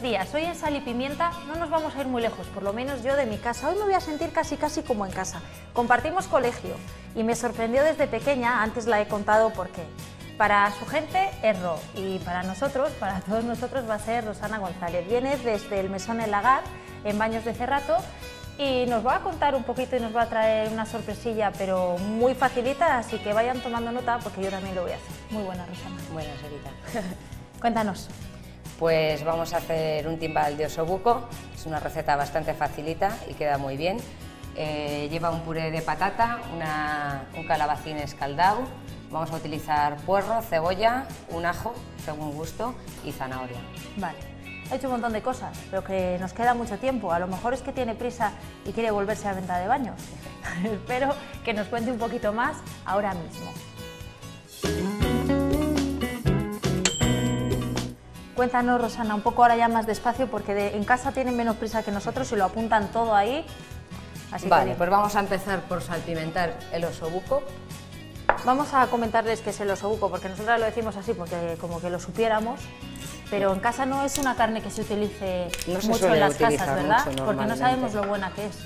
buenos días. Hoy en Sal y Pimienta no nos vamos a ir muy lejos, por lo menos yo de mi casa. Hoy me voy a sentir casi casi como en casa. Compartimos colegio y me sorprendió desde pequeña, antes la he contado porque para su gente es Ro y para nosotros, para todos nosotros va a ser Rosana González. Viene desde el Mesón El Lagar, en Baños de Cerrato, y nos va a contar un poquito y nos va a traer una sorpresilla, pero muy facilita, así que vayan tomando nota porque yo también lo voy a hacer. Muy buena, Rosana. Buenas, Erika. Cuéntanos. Pues vamos a hacer un timbal de osobuco, es una receta bastante facilita y queda muy bien. Eh, lleva un puré de patata, un calabacín escaldado, vamos a utilizar puerro, cebolla, un ajo, según gusto, y zanahoria. Vale, ha hecho un montón de cosas, pero que nos queda mucho tiempo. A lo mejor es que tiene prisa y quiere volverse a venta de baños. Espero que nos cuente un poquito más ahora mismo. Cuéntanos, Rosana, un poco ahora ya más despacio, porque en casa tienen menos prisa que nosotros y lo apuntan todo ahí. Así vale, pues vamos a empezar por salpimentar el osobuco. Vamos a comentarles qué es el osobuco, porque nosotros lo decimos así, porque como que lo supiéramos, pero en casa no es una carne que se utilice mucho en las casas, ¿verdad? Porque no sabemos lo buena que es.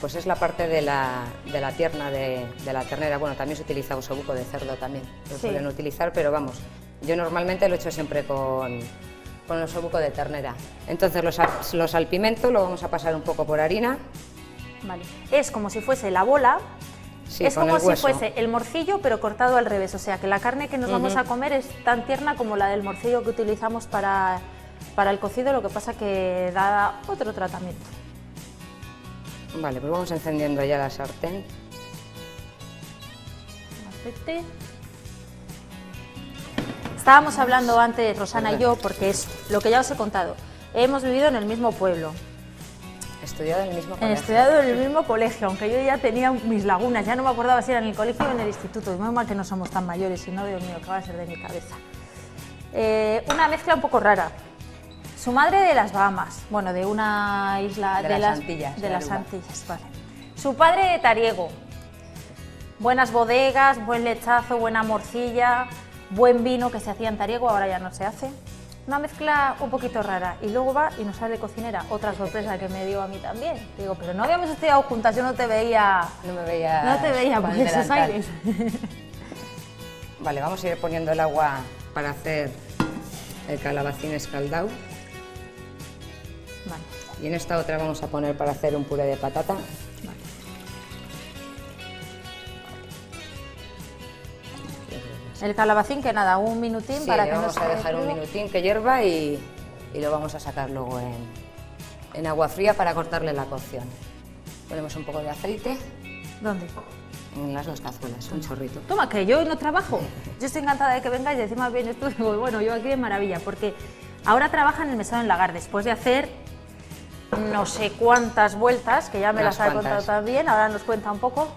Pues es la parte de la, de la tierna de, la ternera. Bueno, también se utiliza osobuco de cerdo también, lo suelen utilizar, pero vamos, yo normalmente lo he hecho siempre con, con el osobuco de ternera. Entonces los, los salpimento lo vamos a pasar un poco por harina. Vale. Es como si fuese la bola, es como si fuese el morcillo pero cortado al revés, o sea que la carne que nos vamos a comer es tan tierna como la del morcillo que utilizamos para, para el cocido, lo que pasa que da otro tratamiento. Vale, pues vamos encendiendo ya la sartén. Estábamos hablando antes, Rosana y yo, porque es lo que ya os he contado. Hemos vivido en el mismo pueblo. Estudiado en el mismo colegio. Estudiado en el mismo colegio, aunque yo ya tenía mis lagunas, ya no me acordaba si era en el colegio o en el instituto. Y muy mal que no somos tan mayores, y no, Dios mío, que va a ser de mi cabeza. Eh, una mezcla un poco rara. Su madre de las Bahamas, bueno, de una isla de, las, Antillas. De las Antillas, vale. Su padre de Tariego. Buenas bodegas, buen lechazo, buena morcilla, buen vino que se hacía en Tariego, ahora ya no se hace. Una mezcla un poquito rara. Y luego va y nos sale cocinera. Otra sorpresa que me dio a mí también. Digo, pero no habíamos estudiado juntas, yo no te veía... No me veía... No te veía por esos aires. Vale, vamos a ir poniendo el agua para hacer el calabacín escaldado. Vale. Y en esta otra vamos a poner para hacer un puré de patata. El calabacín que nada, un minutín para que vamos a dejar un minutín que hierva y, lo vamos a sacar luego en, agua fría para cortarle la cocción. Ponemos un poco de aceite. ¿Dónde? En las dos cazuelas, un chorrito. Toma, que yo no trabajo. Yo estoy encantada de que vengáis y encima vienes tú. Digo, bueno, yo aquí de maravilla, porque ahora trabaja en el mesón en Lagar, después de hacer no sé cuántas vueltas, que ya me las ha contado también, ahora nos cuenta un poco,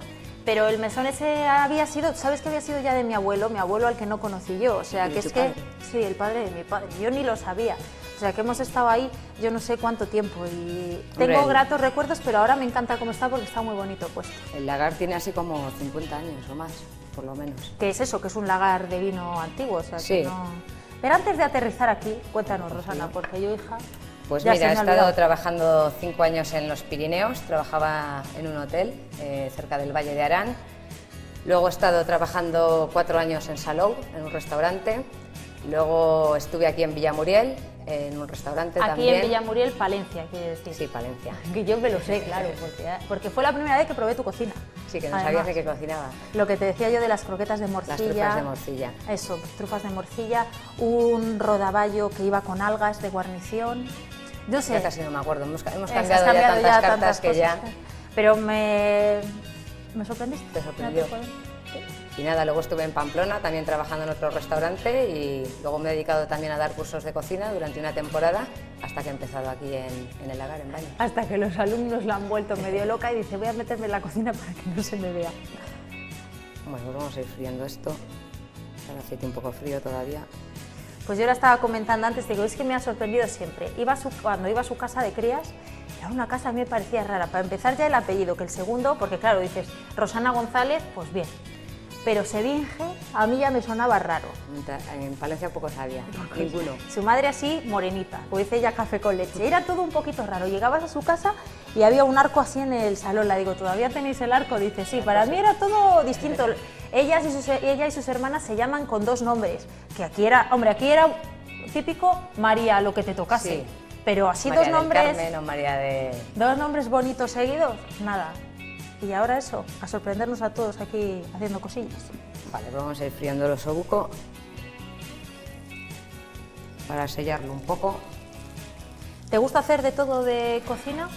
pero el mesón ese había sido, ¿sabes que había sido ya de mi abuelo? Mi abuelo al que no conocí yo, o sea, que es que, sí, el padre de mi padre, yo ni lo sabía. O sea, que hemos estado ahí yo no sé cuánto tiempo y tengo gratos recuerdos, pero ahora me encanta cómo está porque está muy bonito puesto. El lagar tiene así como 50 años o más, por lo menos. ¿Qué es eso? Que es un lagar de vino antiguo, o sea, sí. que no... Pero antes de aterrizar aquí, cuéntanos, Rosana, porque yo, hija... Pues mira, he estado trabajando cinco años en los Pirineos, trabajaba en un hotel eh, cerca del Valle de Arán. Luego he estado trabajando cuatro años en Salou, en un restaurante. Luego estuve aquí en Villamuriel, en un restaurante también. Aquí en Villamuriel, Palencia, quiere decir. Sí, Palencia. Que yo me lo sé, claro, porque, fue la primera vez que probé tu cocina. Sí, que no sabías de qué cocinaba. Lo que te decía yo de las croquetas de morcilla. Las trufas de morcilla. Eso, trufas de morcilla, un rodaballo que iba con algas de guarnición. No sé. Ya casi no me acuerdo, hemos, hemos cambiado, ya tantas cartas que ya... Pero me, me sorprendiste. Te sorprendió. Y nada, luego estuve en Pamplona también trabajando en otro restaurante y luego me he dedicado también a dar cursos de cocina durante una temporada hasta que he empezado aquí en, en el lagar, en Baño. Hasta que los alumnos la han vuelto medio loca y dice voy a meterme en la cocina para que no se me vea. Bueno, pues vamos a ir friendo esto. El aceite un poco frío todavía. Pues yo la estaba comentando antes, digo, es que me ha sorprendido siempre. Iba cuando iba a su casa de crías, era una casa a mí me parecía rara. Para empezar ya el apellido, que el segundo, porque claro, dices Rosana González, pues bien. pero Sevinge a mí ya me sonaba raro. En Palencia poco sabía, ninguno. Su madre así, morenita, pues dice ella café con leche. Era todo un poquito raro. Llegabas a su casa y había un arco así en el salón. La digo, ¿todavía tenéis el arco? Dice, sí, para mí era todo distinto. Ellas y sus, ella y sus hermanas se llaman con dos nombres, que aquí era, hombre, aquí era típico María, lo que te tocase. Pero así dos nombres... María de... Dos nombres bonitos seguidos, nada. Y ahora eso, a sorprendernos a todos aquí haciendo cosillas. Vale, pues vamos a ir friando el osobuco para sellarlo un poco. ¿Te gusta hacer de todo de cocina?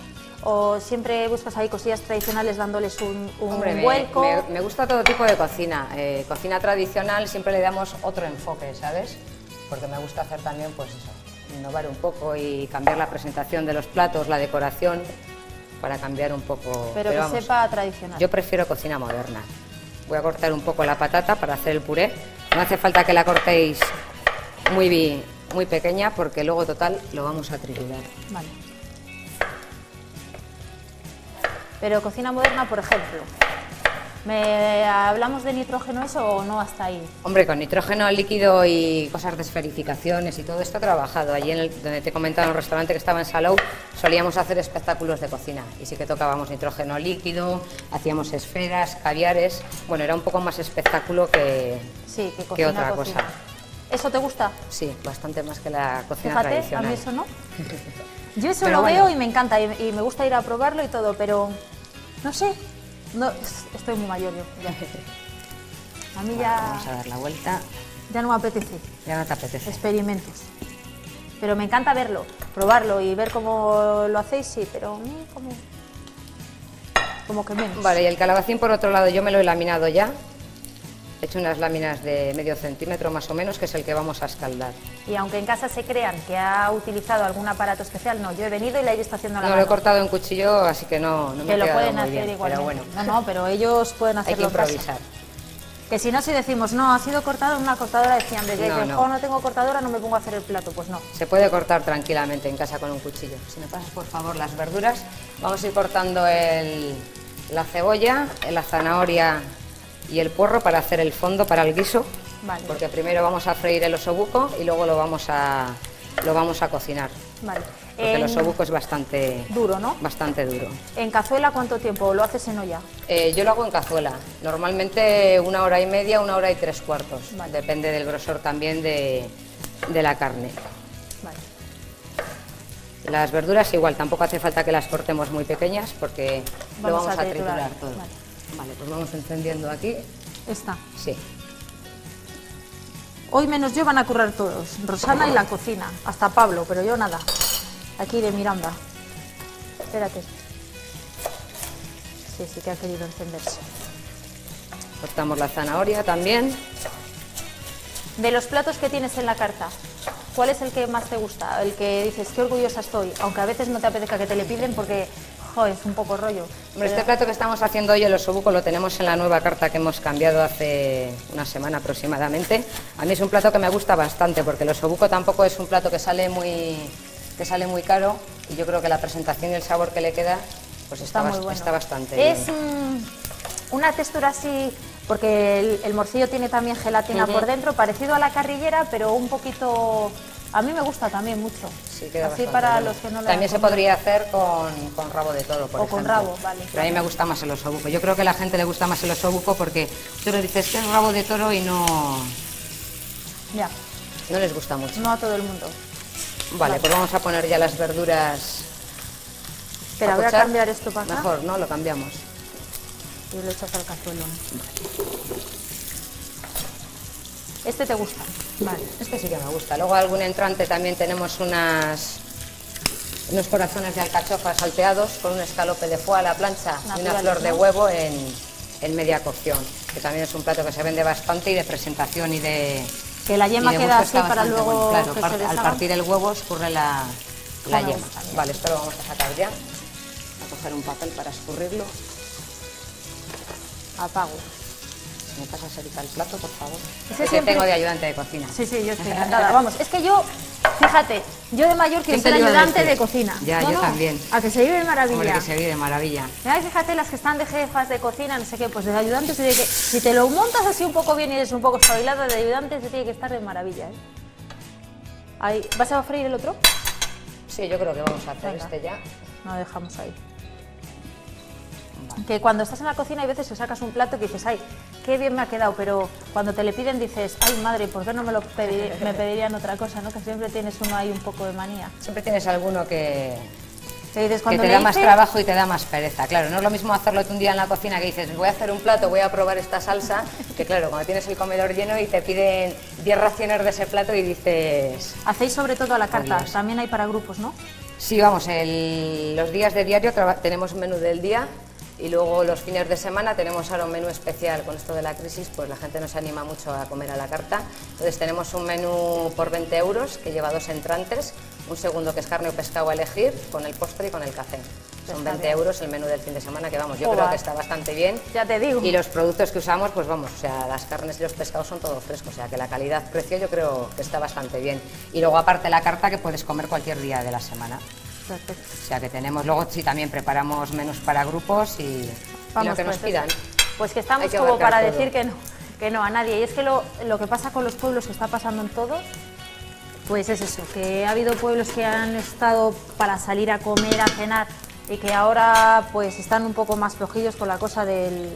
¿O siempre buscas ahí cosillas tradicionales dándoles un, vuelco? Me, gusta todo tipo de cocina. Eh, cocina tradicional siempre le damos otro enfoque, ¿sabes? Porque me gusta hacer también, pues eso, innovar un poco y cambiar la presentación de los platos, la decoración para cambiar un poco. Pero, que sepa tradicional. Yo prefiero cocina moderna. Voy a cortar un poco la patata para hacer el puré. No hace falta que la cortéis muy, muy pequeña porque luego total lo vamos a triturar. Vale. Pero cocina moderna, por ejemplo, ¿Me hablamos de nitrógeno eso o no hasta ahí? Hombre, con nitrógeno líquido y cosas de esferificaciones y todo esto trabajado. Allí en el, donde te he comentado, en el restaurante que estaba en Salou, solíamos hacer espectáculos de cocina y sí que tocábamos nitrógeno líquido, hacíamos esferas, caviares. Bueno, era un poco más espectáculo que, sí, que, otra cosa. ¿Eso te gusta? Sí, bastante más que la cocina Fíjate, a mí eso no. Yo eso lo veo y me encanta y me gusta ir a probarlo y todo, pero no sé, no, estoy muy mayor yo. A mí ya... Vamos a dar la vuelta. Ya no me apetece. Ya no te apetece. Experimentos. Pero me encanta verlo, probarlo y ver cómo lo hacéis, sí, pero como, como que menos. Vale, y el calabacín por otro lado yo me lo he laminado ya, He hecho unas láminas de medio centímetro más o menos, que es el que vamos a escaldar. Y aunque en casa se crean que ha utilizado algún aparato especial, no, yo he venido y la he visto haciendo la No, lo he cortado en cuchillo, así que no, no que lo pueden hacer igual. Pero bueno. No, no, pero ellos pueden hacerlo. Hay que improvisar. Que si no, si decimos, no, ha sido cortado en una cortadora de fiambre, que no, no. no tengo cortadora, no me pongo a hacer el plato, pues no. Se puede cortar tranquilamente en casa con un cuchillo. Si me pasas, por favor, las verduras, vamos a ir cortando el, la cebolla, la zanahoria y el puerro para hacer el fondo para el guiso, porque primero vamos a freír el osobuco y luego lo vamos a, lo vamos a cocinar. Vale. Porque el osobuco es bastante duro, ¿no? Bastante duro. ¿En cazuela cuánto tiempo? ¿Lo haces en olla? Eh, yo lo hago en cazuela. Normalmente una hora y media, una hora y tres cuartos. Depende del grosor también de, la carne. Vale. Las verduras igual, tampoco hace falta que las cortemos muy pequeñas porque lo vamos a, triturar, todo. Vale, pues vamos encendiendo aquí. Está. Sí. Hoy menos yo van a currar todos. Rosana y la cocina. Hasta Pablo, pero yo nada. Aquí de Miranda. Espérate. Sí, sí que ha querido encenderse. Cortamos la zanahoria también. De los platos que tienes en la carta, ¿cuál es el que más te gusta? El que dices, qué orgullosa estoy, aunque a veces no te apetezca que te le piden porque es un poco rollo. este plato que estamos haciendo hoy, el osobuco, lo tenemos en la nueva carta que hemos cambiado hace una semana aproximadamente. A mí es un plato que me gusta bastante porque el osobuco tampoco es un plato que sale muy, que sale muy caro y yo creo que la presentación y el sabor que le queda pues está, está, bastante Es una textura así, porque el, morcillo tiene también gelatina por dentro, parecido a la carrillera, pero un poquito a mí me gusta también mucho. Sí, queda Así para los que no También se podría hacer con, con, rabo de toro, por O con rabo, vale. Pero a mí me gusta más el osobuco. Yo creo que a la gente le gusta más el osobuco porque tú le dices que es rabo de toro y no... Ya. No les gusta mucho. No a todo el mundo. Vale, pues vamos a poner ya las verduras... Espera, voy a cambiar esto para acá. Mejor, ¿no? Lo cambiamos. Y lo echas al cazuelo. ¿Este te gusta? Vale, este sí que me gusta. Luego algún entrante también tenemos unas unos corazones de alcachofa salteados con un escalope de foie a la plancha y una flor de huevo en, media cocción, que también es un plato que se vende bastante y de presentación y de... Que la yema queda así para luego Claro, al partir el huevo escurre la, la yema. Vale, esto lo vamos a sacar ya. A coger un papel para escurrirlo. Apago. ¿Me pasas ahorita el plato, por favor? Es que tengo de ayudante de cocina. Sí, sí, yo estoy encantada. Vamos, es que yo Fíjate, yo de mayor quiero ¿Quién te ser ayudante de cocina. Ya, yo también. A que se vive de maravilla. Hombre, que se vive de maravilla. Mira, fíjate las que están de jefas de cocina, no sé qué, pues de ayudante se tiene que. Si te lo montas así un poco bien y eres un poco espabilado, de ayudante se tiene que estar de maravilla, ¿eh? Ahí. ¿Vas a freír el otro? Sí, yo creo que vamos a hacer Venga. este ya. No dejamos ahí. Que cuando estás en la cocina hay veces que sacas un plato que dices, ay, qué bien me ha quedado, pero cuando te le piden dices, ay madre, ¿por qué no me lo pedi- me pedirían otra cosa? ¿no? Que siempre tienes uno ahí un poco de manía. Siempre tienes alguno que, Que dices, que te da más hice- trabajo y te da más pereza. Claro, no es lo mismo hacerlo tú un día en la cocina que dices, voy a hacer un plato, voy a probar esta salsa, que claro, cuando tienes el comedor lleno y te piden 10 raciones de ese plato y dices... Hacéis sobre todo a la carta, Dios. también hay para grupos, ¿no? Sí, vamos, el- los días de diario tenemos menú del día y luego los fines de semana tenemos ahora un menú especial. Con esto de la crisis, pues la gente nos anima mucho a comer a la carta. Entonces tenemos un menú por 20 euros que lleva dos entrantes, un segundo que es carne o pescado a elegir, con el postre y con el café. Son Está 20 bien. euros el menú del fin de semana, que vamos, yo creo que está bastante bien. Ya te digo. Y los productos que usamos, pues vamos, o sea, las carnes y los pescados son todos frescos, o sea, que la calidad-precio yo creo que está bastante bien. Y luego aparte la carta que puedes comer cualquier día de la semana. Perfecto. O sea que tenemos, luego sí también preparamos menús para grupos y, y lo que nos pues, pidan. Pues que estamos que como para todo. decir que no, que no a nadie. Y es que lo, lo que pasa con los pueblos, que está pasando en todos, pues es eso, que ha habido pueblos que han estado para salir a comer, a cenar, y que ahora pues están un poco más flojillos con la cosa del,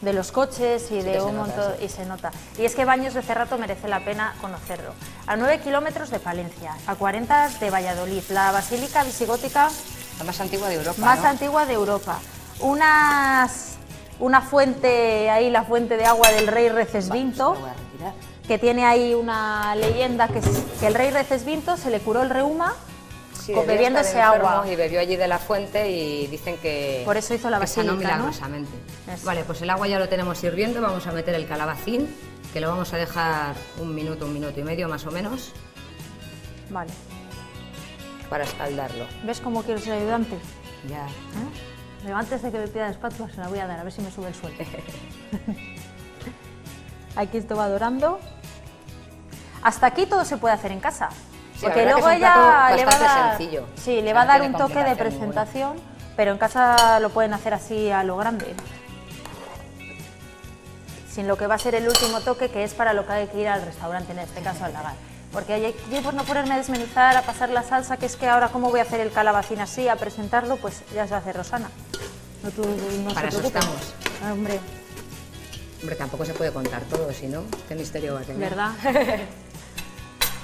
de los coches y Sí de un montón y se nota. Y es que Baños de Cerrato merece la pena conocerlo. A 9 kilómetros de Palencia, a 40 de Valladolid, la Basílica Visigótica La más antigua de Europa. más ¿no? antigua de Europa. Unas, una fuente, ahí la fuente de agua del rey Recesvinto, que tiene ahí una leyenda que, es- que el rey Recesvinto se le curó el reuma Sí, bebiendo ese agua. Y bebió allí de la fuente y dicen que. Por eso hizo la basílica, ¿no? milagrosamente. Eso. Vale, pues el agua ya lo tenemos hirviendo. Vamos a meter el calabacín, que lo vamos a dejar un minuto, un minuto y medio más o menos, Vale. para escaldarlo. ¿Ves cómo quiero ser ayudante? Ya. ¿Eh? Pero antes de que me pida espátula se la voy a dar, a ver si me sube el sueldo. aquí esto va dorando. Hasta aquí todo se puede hacer en casa. Porque luego ella le va a dar, sencillo. sí, le va a dar un toque de presentación, pero en casa lo pueden hacer así a lo grande. Sin lo que va a ser el último toque, que es para lo que hay que ir al restaurante, en este caso al lagar. Porque yo por no ponerme a desmenuzar, a pasar la salsa, que es que ahora cómo voy a hacer el calabacín así, a presentarlo, pues ya se hace Rosana. No, tú, no Para eso estamos. Ah, Hombre, Hombre, tampoco se puede contar todo, si no, qué misterio va a tener. ¿verdad?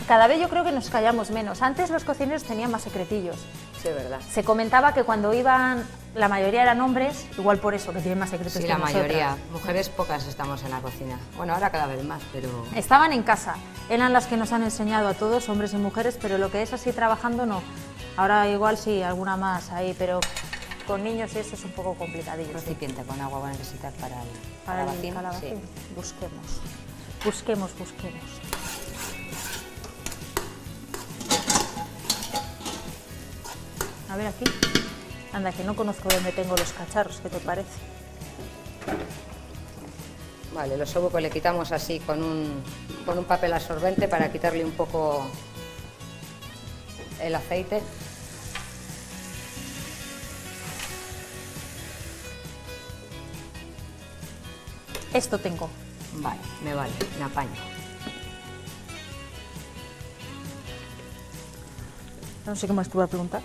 Cada vez yo creo que nos callamos menos. Antes los cocineros tenían más secretillos. Sí, es verdad. Se comentaba que cuando iban, la mayoría eran hombres, igual por eso, que tienen más secretos Sí, que la nosotras. mayoría. Mujeres pocas estamos en la cocina. Bueno, ahora cada vez más, pero... Estaban en casa, eran las que nos han enseñado a todos, hombres y mujeres, pero lo que es así trabajando no. Ahora igual sí, alguna más ahí, pero con niños eso es un poco complicadillo. sí. recipiente con agua va a necesitar para el Para el calabacín, calabacín. sí. Busquemos, busquemos, busquemos. A ver aquí. Anda, que no conozco dónde tengo los cacharros, ¿qué te parece? Vale, los osobuco le quitamos así con un, con un papel absorbente para quitarle un poco el aceite. Esto tengo. Vale, me vale, me apaño. No sé qué más te voy a preguntar.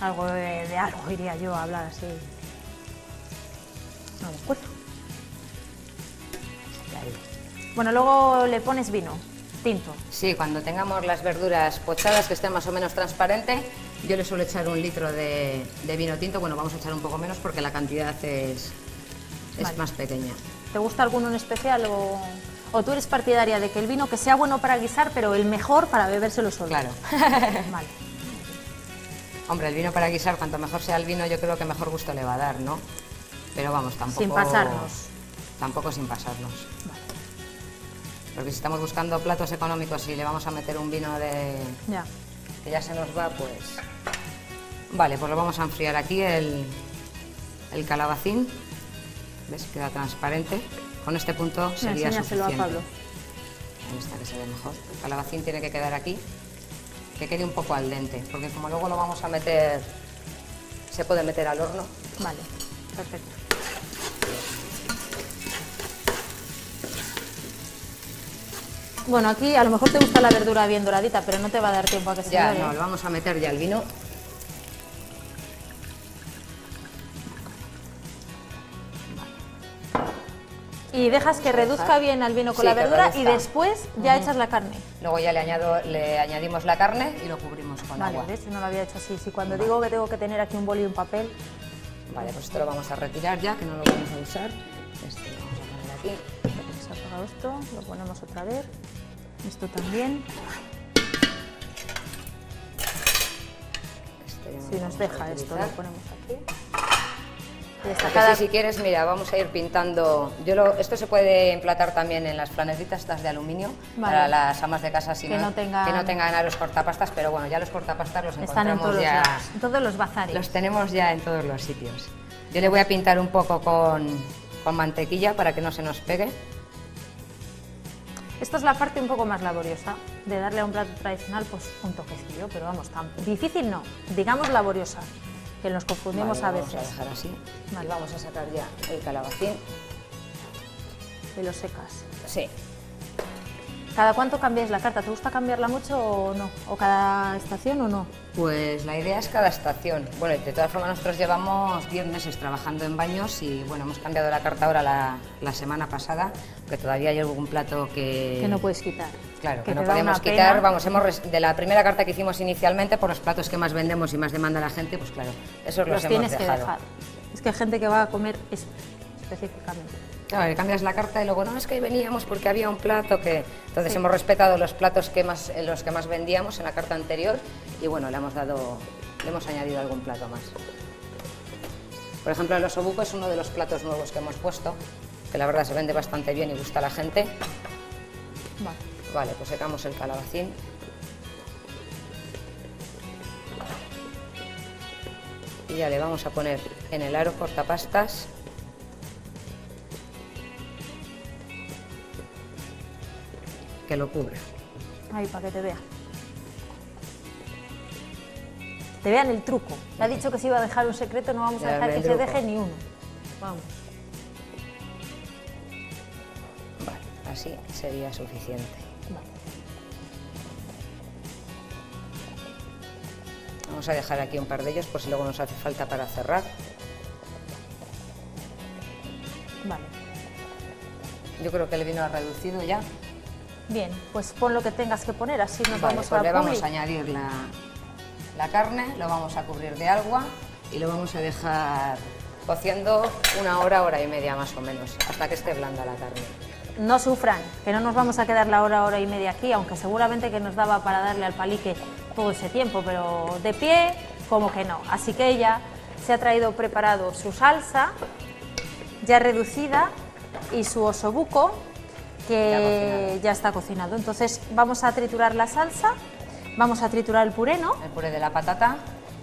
Algo de, de algo iría yo a hablar así. No me acuerdo. Bueno, luego le pones vino, tinto. Sí, cuando tengamos las verduras pochadas, que esté más o menos transparente, yo le suelo echar un litro de, de vino tinto. Bueno, vamos a echar un poco menos porque la cantidad es, es Vale. más pequeña. ¿Te gusta alguno en especial o, o tú eres partidaria de que el vino que sea bueno para guisar, pero el mejor para bebérselo solo? Claro. vale. Hombre, el vino para guisar, cuanto mejor sea el vino, yo creo que mejor gusto le va a dar, ¿no? Pero vamos, tampoco... Sin pasarnos. Tampoco sin pasarnos. Porque si estamos buscando platos económicos y le vamos a meter un vino de Ya. que ya se nos va, pues... Vale, pues lo vamos a enfriar aquí, el, el calabacín. ¿Ves? Queda transparente. Con este punto Mira, sería enséñaselo a suficiente. Pablo. Ahí está, que se ve mejor. El calabacín tiene que quedar aquí. Que quede un poco al dente, porque como luego lo vamos a meter, se puede meter al horno. Vale, perfecto. Bueno, aquí a lo mejor te gusta la verdura bien doradita, pero no te va a dar tiempo a que se Ya, no, lo vamos a meter ya al vino. Y dejas que reduzca bien al vino con Sí, la verdura y después ya echas la carne. Luego ya le, añado, le añadimos la carne y lo cubrimos con Vale, agua. Yo no lo había hecho así. Si cuando digo que tengo que tener aquí un boli y un papel, Vale, pues esto lo vamos a retirar ya, que no lo vamos a usar. Este lo vamos a poner aquí. se ha apagado esto, lo ponemos otra vez. Esto también, Este si lo nos deja esto, lo ponemos aquí. Y está Que cada... sí, si quieres, mira, vamos a ir pintando. Yo lo- esto se puede emplatar también en las flanelitas estas de aluminio Vale. para las amas de casa si Que no tengan- que no tengan a los cortapastas, pero bueno, ya los cortapastas los Están en encontramos todos los ya. lados, en todos los bazares. Los tenemos ya en todos los sitios. Yo le voy a pintar un poco con, con mantequilla para que no se nos pegue. Esto es la parte un poco más laboriosa de darle a un plato tradicional pues un toquecillo, pero vamos, tan difícil no, digamos laboriosa, que nos confundimos Vale, a veces. Vamos a dejar así. Vale. Y vamos a sacar ya el calabacín. Y lo secas. Sí. ¿Cada cuánto cambiáis la carta? ¿Te gusta cambiarla mucho o no? ¿O cada estación o no? Pues la idea es cada estación. Bueno, de todas formas nosotros llevamos 10 meses trabajando en baños y bueno, hemos cambiado la carta ahora la, la semana pasada, porque todavía hay algún plato que... Que no puedes quitar. Claro, que, no podemos quitar. pena. Vamos, hemos de la primera carta que hicimos inicialmente, por los platos que más vendemos y más demanda la gente, pues claro, esos los, Los hemos tienes que dejado. dejar. Es que hay gente que va a comer eso, específicamente. Claro, cambias la carta y luego, no, es que veníamos porque había un plato que... Entonces Sí. hemos respetado los platos que más, los que más vendíamos en la carta anterior y bueno, le hemos dado, le hemos añadido algún plato más. Por ejemplo, el osobuco es uno de los platos nuevos que hemos puesto, que la verdad se vende bastante bien y gusta a la gente. Vale. Vale, pues secamos el calabacín. Y ya le vamos a poner en el aro cortapastas. Que lo cubra. Ahí, para que te vea. Te vean el truco. Le ha dicho que se iba a dejar un secreto, no vamos a dejar que se deje ni uno. Vamos. Vale, así sería suficiente. Vamos a dejar aquí un par de ellos por si luego nos hace falta para cerrar. Vale. Yo creo que el vino ha reducido ya. Bien, pues pon lo que tengas que poner, así nos Vale, vamos pues a le vamos a añadir la, la carne, lo vamos a cubrir de agua y lo vamos a dejar cociendo una hora, hora y media más o menos, hasta que esté blanda la carne. No sufran, que no nos vamos a quedar la hora, hora y media aquí, aunque seguramente que nos daba para darle al palique todo ese tiempo, pero de pie, como que no. Así que ella se ha traído preparado su salsa, ya reducida, y su osobuco, que ya está cocinado. Entonces vamos a triturar la salsa, vamos a triturar el puré, ¿no? El puré de la patata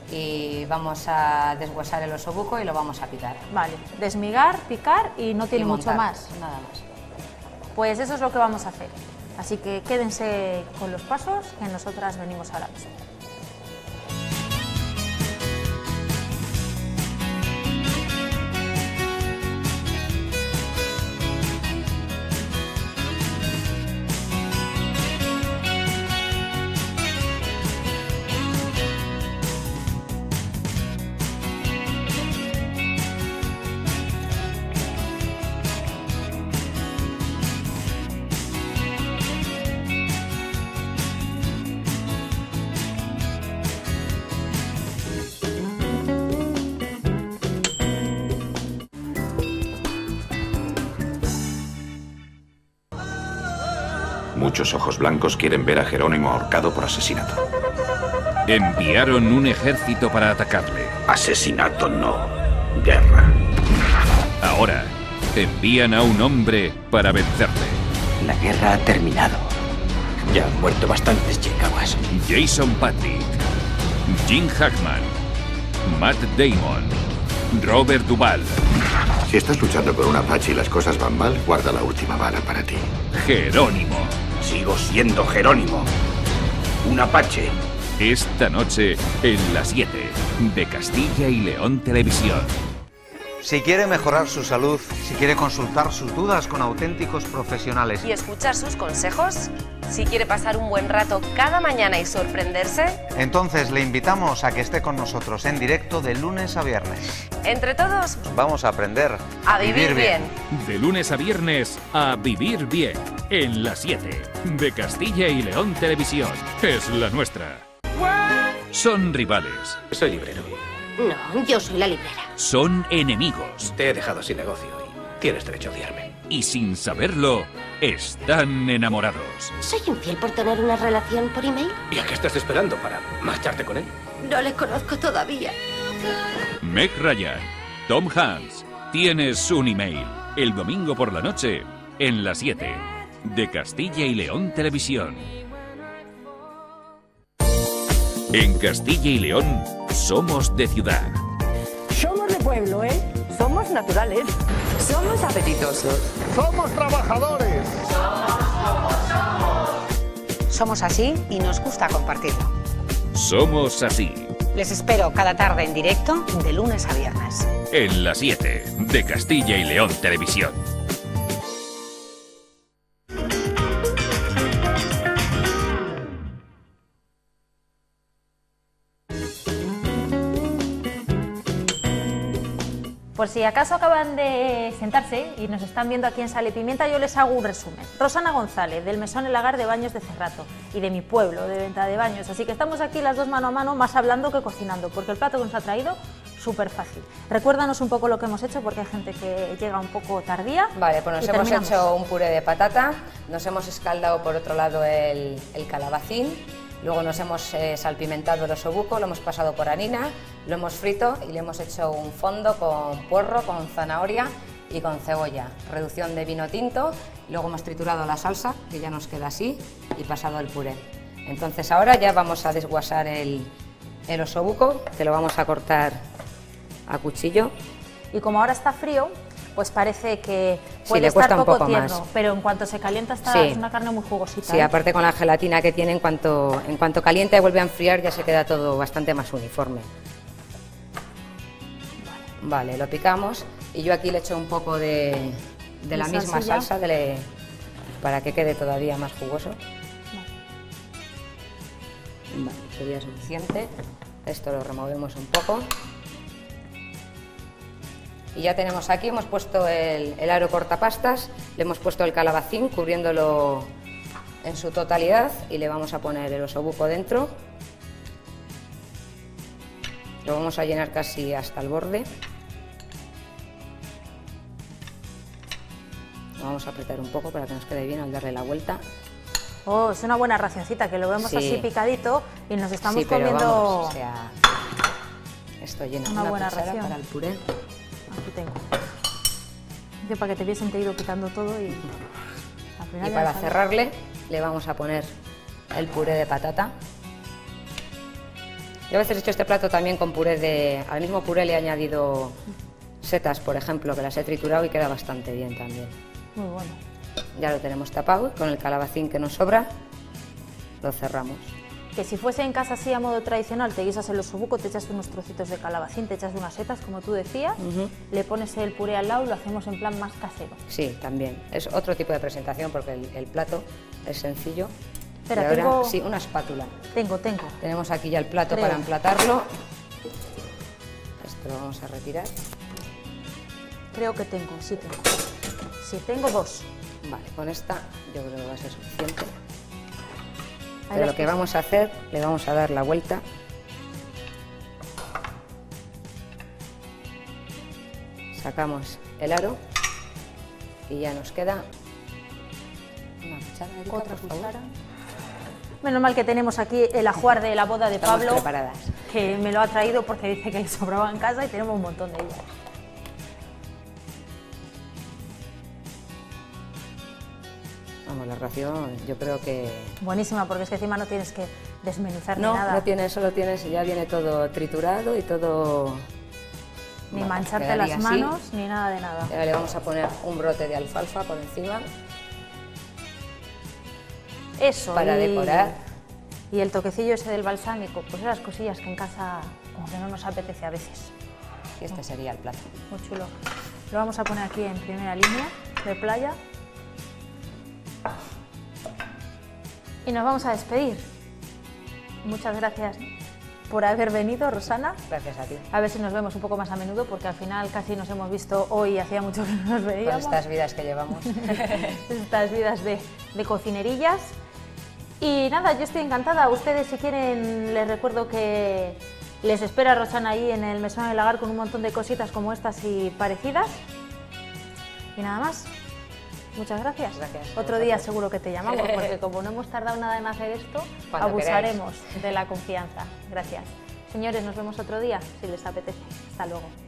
y vamos a deshuesar el osobuco y lo vamos a picar. Vale, desmigar, picar y no tiene Y mucho montar, más. Nada más. Pues eso es lo que vamos a hacer. Así que quédense con los pasos que nosotras venimos ahora mismo. Muchos ojos blancos quieren ver a Jerónimo ahorcado por asesinato. Enviaron un ejército para atacarle. Asesinato no, guerra. Ahora, envían a un hombre para vencerle. La guerra ha terminado. Ya han muerto bastantes chicaguas. Jason Patrick, Jim Hackman, Matt Damon, Robert Duvall, Si estás luchando con un Apache y las cosas van mal, guarda la última bala para ti. Jerónimo, Sigo siendo Jerónimo. Un apache Esta noche en las 7 de Castilla y León Televisión. Si quiere mejorar su salud, si quiere consultar sus dudas con auténticos profesionales y escuchar sus consejos, si quiere pasar un buen rato cada mañana y sorprenderse, entonces le invitamos a que esté con nosotros en directo de lunes a viernes. Entre todos, vamos a aprender a, vivir, bien. De lunes a viernes, a vivir bien. En las 7 de Castilla y León Televisión. Es la nuestra. Son rivales. Soy librero. No, yo soy la librera. Son enemigos. Te he dejado sin negocio y tienes derecho a odiarme. Y sin saberlo, están enamorados. ¿Soy infiel por tener una relación por email? ¿Y a qué estás esperando para marcharte con él? No le conozco todavía. Meg Ryan, Tom Hanks, tienes un email. El domingo por la noche, en las 7, de Castilla y León Televisión. En Castilla y León, somos de ciudad. Somos de pueblo, ¿eh? Somos naturales. Somos apetitosos. Somos trabajadores. Somos así y nos gusta compartirlo. Somos así. Les espero cada tarde en directo, de lunes a viernes. En las 7, de Castilla y León Televisión. Por si acaso acaban de sentarse y nos están viendo aquí en Sale Pimienta, yo les hago un resumen. Rosana González, del Mesón El Lagar de Baños de Cerrato y de mi pueblo, de Venta de Baños. Así que estamos aquí las dos mano a mano, más hablando que cocinando, porque el plato que nos ha traído, súper fácil. Recuérdanos un poco lo que hemos hecho, porque hay gente que llega un poco tardía. Vale, pues nos hemos hecho un puré de patata, nos hemos escaldado por otro lado el, el calabacín, Luego nos hemos eh, salpimentado el osobuco, lo hemos pasado por harina, lo hemos frito y le hemos hecho un fondo con puerro, con zanahoria y con cebolla. Reducción de vino tinto, luego hemos triturado la salsa, que ya nos queda así, y pasado el puré. Entonces ahora ya vamos a desguasar el, el osobuco, que lo vamos a cortar a cuchillo. Y como ahora está frío, pues parece que puede le estar poco, un poco tierno, más. pero en cuanto se calienta está es una carne muy jugosita. Sí, ¿eh? aparte con la gelatina que tiene, en cuanto, en cuanto calienta y vuelve a enfriar ya se queda todo bastante más uniforme. Vale, lo picamos y yo aquí le echo un poco de, de la ¿De misma salsilla? salsa de le- para que quede todavía más jugoso. Vale, sería suficiente. Esto lo removemos un poco. Y ya tenemos aquí, hemos puesto el, el aro cortapastas, le hemos puesto el calabacín cubriéndolo en su totalidad y le vamos a poner el osobuco dentro. Lo vamos a llenar casi hasta el borde. Lo vamos a apretar un poco para que nos quede bien al darle la vuelta. Oh, es una buena racioncita, que lo vemos Sí. así picadito y nos estamos sí, pero comiendo... vamos, o sea, esto llena Una una, buena cuchara ración. para el puré. Tengo. Para que te hubiesen te ido quitando todo y... al final Y para cerrarle le vamos a poner el puré de patata. Yo a veces he hecho este plato también con puré de... Al mismo puré le he añadido setas, por ejemplo, que las he triturado y queda bastante bien también. Muy bueno. Ya lo tenemos tapado con el calabacín que nos sobra. Lo cerramos. Que si fuese en casa así a modo tradicional, te guisas el osobuco, te echas unos trocitos de calabacín, te echas unas setas, como tú decías, le pones el puré al lado y lo hacemos en plan más casero. Sí, también. Es otro tipo de presentación porque el, el plato es sencillo. Espera, ahora, tengo- sí, una espátula. Tengo, tengo. Tenemos aquí ya el plato Creo. para emplatarlo. Esto lo vamos a retirar. Creo que tengo, sí tengo. Sí, tengo dos. Vale, con esta yo creo que va a ser suficiente. Pero lo que vamos a hacer, le vamos a dar la vuelta. Sacamos el aro y ya nos queda una cuchara, Erika, Otra por favor. cuchara. Menos mal que tenemos aquí el ajuar de la boda de Estamos Pablo, preparadas. que me lo ha traído porque dice que le sobraba en casa y tenemos un montón de ellas. Vamos, la ración yo creo que... Buenísima, porque es que encima no tienes que desmenuzar No, ni nada, no tiene, solo tienes, ya viene todo triturado y todo... ni mancharte las así. manos, ni nada de nada. Ahora le vamos a poner un brote de alfalfa por encima Eso. para y- decorar. y el toquecillo ese del balsámico, pues esas cosillas que en casa como que no nos apetece a veces. Y este sería el plato. Muy chulo. Lo vamos a poner aquí en primera línea de playa. Y nos vamos a despedir. Muchas gracias por haber venido, Rosana. Gracias a ti. A ver si nos vemos un poco más a menudo, porque al final casi nos hemos visto hoy, hacía mucho que no nos veíamos. Con estas vidas que llevamos. estas vidas de, de cocinerillas. Y nada, yo estoy encantada. Ustedes, si quieren, les recuerdo que les espera Rosana ahí en el Mesón del Lagar con un montón de cositas como estas y parecidas. Y nada más. Muchas gracias. Gracias. Otro día seguro que te llamamos, porque como no hemos tardado nada en hacer esto, Cuando abusaremos de la confianza. Gracias. Señores, nos vemos otro día, si les apetece. Hasta luego.